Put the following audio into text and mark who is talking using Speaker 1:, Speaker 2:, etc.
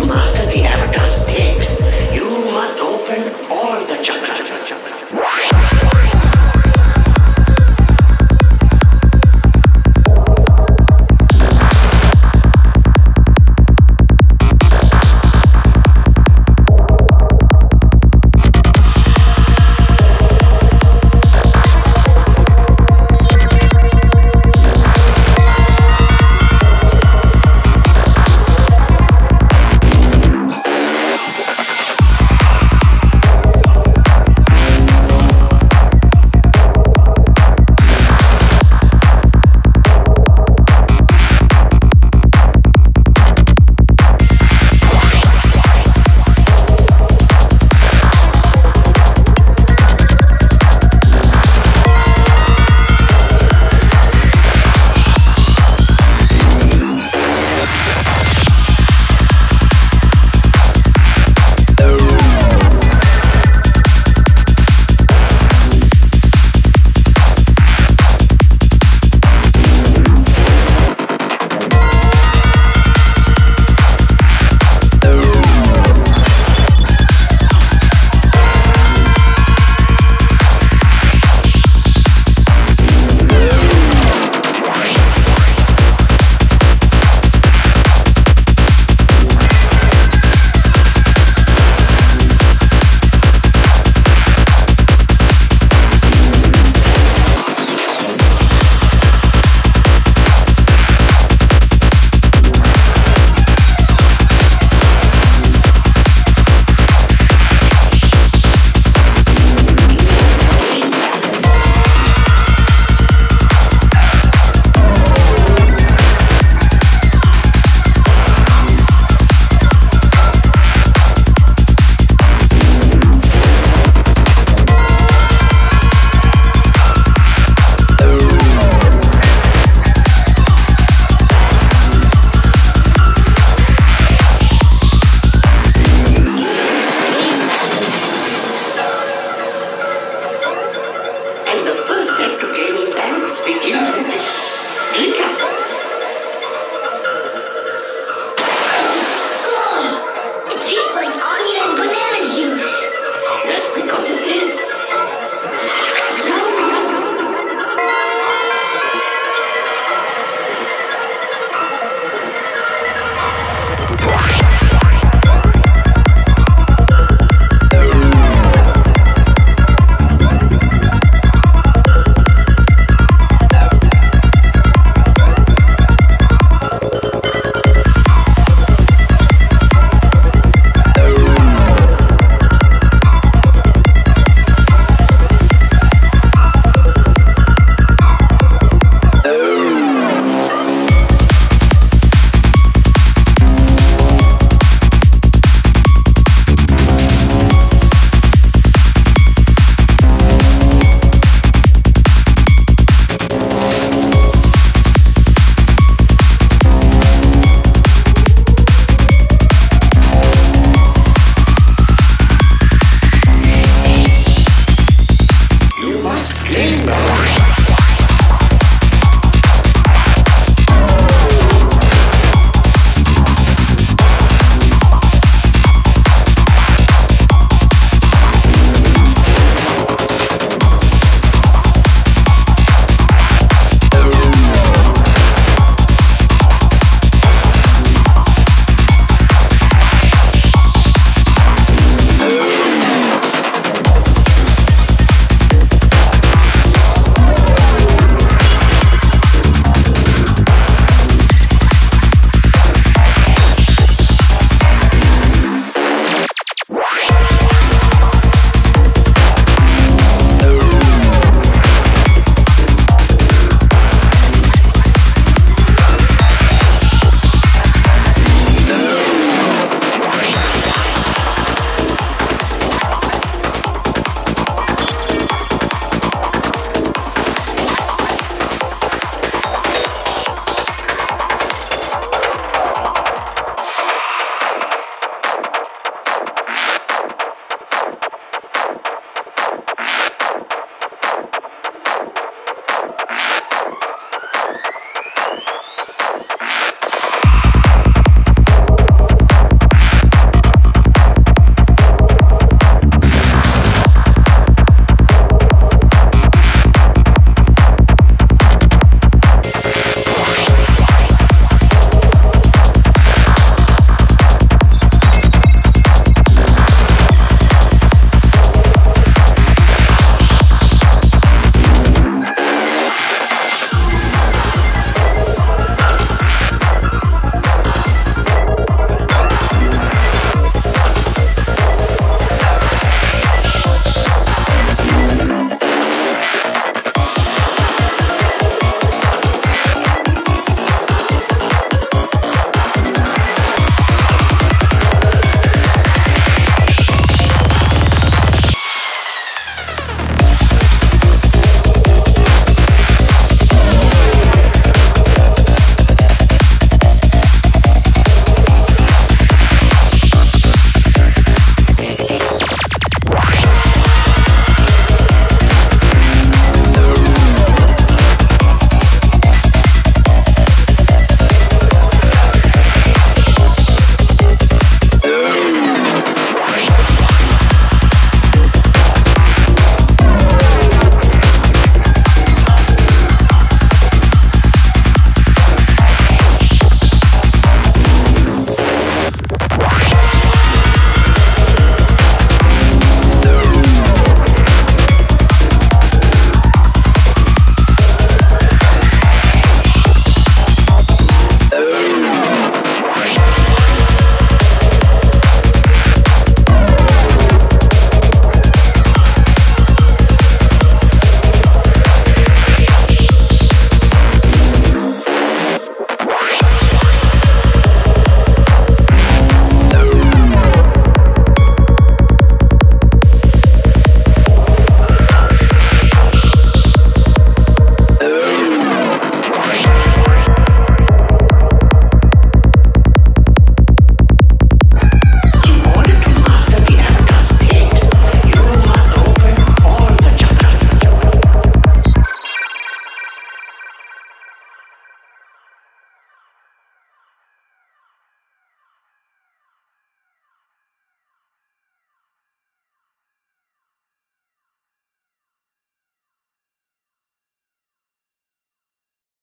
Speaker 1: to master the avatar state, you must open all the chakras.